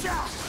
Killing spree.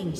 Killing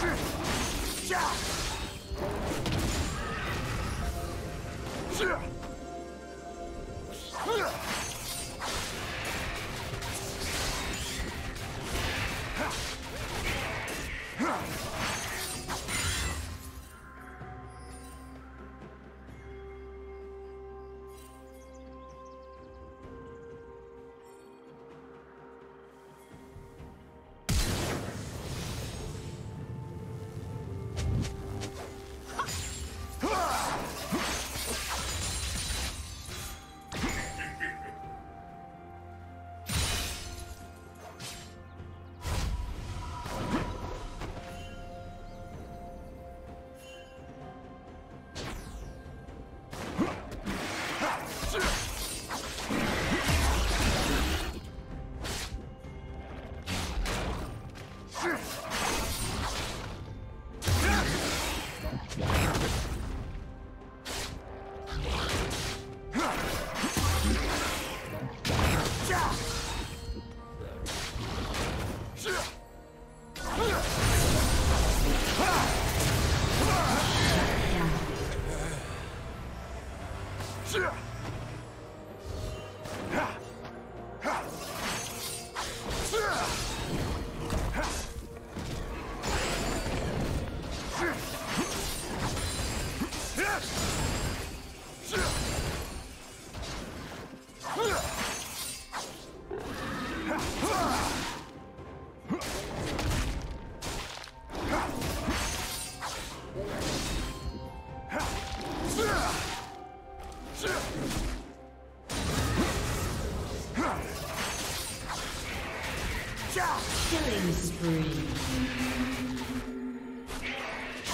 是，下，是。是。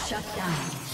Shut down.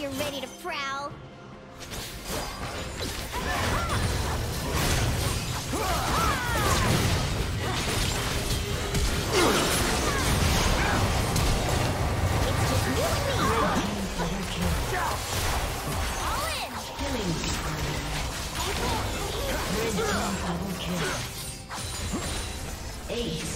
you're ready to prowl. Ace.